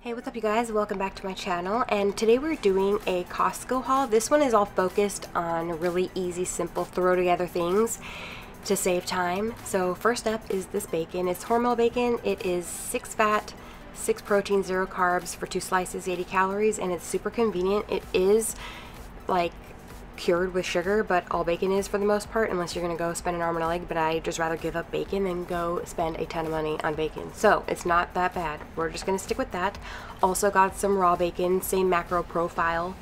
Hey, what's up you guys? Welcome back to my channel and today we're doing a Costco haul. This one is all focused on really easy, simple, throw together things to save time. So first up is this bacon. It's Hormel bacon. It is 6 fat, 6 protein, 0 carbs for 2 slices, 80 calories and it's super convenient. It is like cured with sugar, but all bacon is for the most part, unless you're gonna go spend an arm and a leg, but I just rather give up bacon than go spend a ton of money on bacon. So it's not that bad. We're just gonna stick with that. Also got some raw bacon, same macro profile.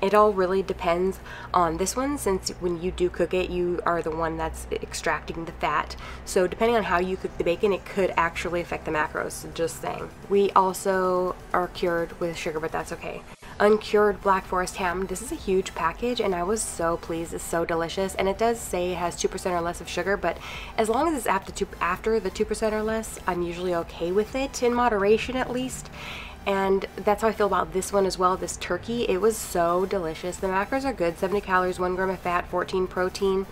It all really depends on this one since when you do cook it, you are the one that's extracting the fat. So depending on how you cook the bacon, it could actually affect the macros, just saying. We also are cured with sugar, but that's okay uncured Black Forest ham. This is a huge package and I was so pleased. It's so delicious and it does say it has 2% or less of sugar but as long as it's after, two, after the 2% or less I'm usually okay with it in moderation at least. And that's how I feel about this one as well this turkey. It was so delicious. The macros are good. 70 calories 1 gram of fat 14 protein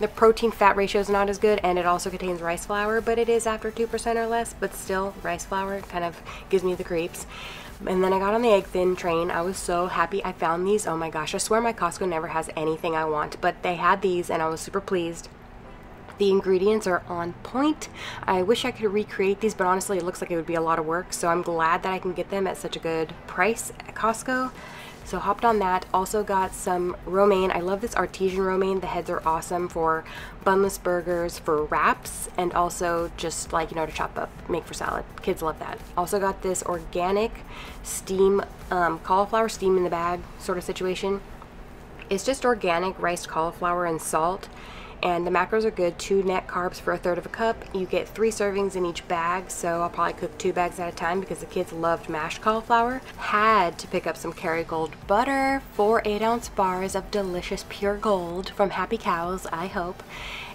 the protein fat ratio is not as good and it also contains rice flour but it is after 2% or less but still rice flour kind of gives me the creeps and then I got on the egg thin train. I was so happy I found these. Oh my gosh, I swear my Costco never has anything I want, but they had these and I was super pleased. The ingredients are on point. I wish I could recreate these, but honestly, it looks like it would be a lot of work. So I'm glad that I can get them at such a good price at Costco. So hopped on that. Also got some romaine. I love this artesian romaine. The heads are awesome for bunless burgers, for wraps, and also just like, you know, to chop up, make for salad. Kids love that. Also got this organic steam, um, cauliflower steam in the bag sort of situation. It's just organic riced cauliflower and salt and the macros are good two net carbs for a third of a cup you get three servings in each bag so I'll probably cook two bags at a time because the kids loved mashed cauliflower had to pick up some Kerrygold butter four eight ounce bars of delicious pure gold from happy cows I hope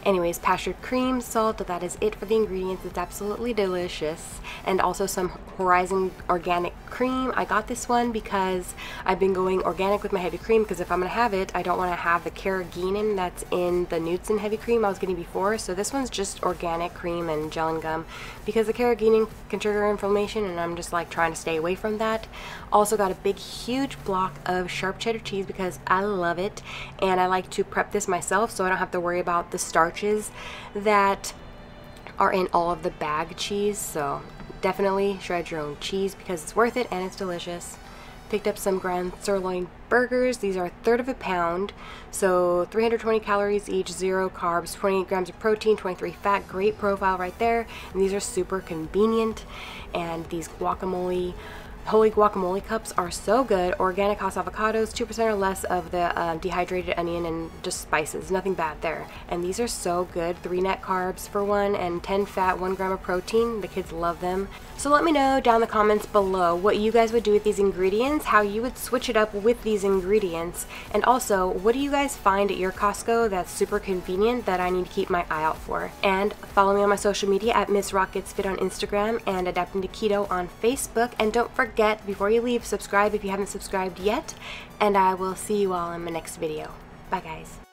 Anyways, pastured cream, salt, that is it for the ingredients. It's absolutely delicious. And also some Horizon organic cream. I got this one because I've been going organic with my heavy cream because if I'm to have it, I don't want to have the carrageenan that's in the Newton heavy cream I was getting before. So this one's just organic cream and gel and gum because the carrageenan can trigger inflammation and I'm just like trying to stay away from that. Also got a big huge block of sharp cheddar cheese because I love it and I like to prep this myself so I don't have to worry about the starches that are in all of the bag cheese. So definitely shred your own cheese because it's worth it and it's delicious. Picked up some ground sirloin burgers. These are a third of a pound, so 320 calories each, zero carbs, 28 grams of protein, 23 fat. Great profile right there. And these are super convenient. And these guacamole Wholly guacamole cups are so good. Organic Hass avocados, 2% or less of the um, dehydrated onion and just spices. Nothing bad there. And these are so good. Three net carbs for one and 10 fat, one gram of protein. The kids love them. So let me know down in the comments below what you guys would do with these ingredients, how you would switch it up with these ingredients, and also what do you guys find at your Costco that's super convenient that I need to keep my eye out for. And follow me on my social media at Miss Rock Gets Fit on Instagram and Adapting to Keto on Facebook. And don't forget forget, before you leave, subscribe if you haven't subscribed yet, and I will see you all in my next video. Bye guys.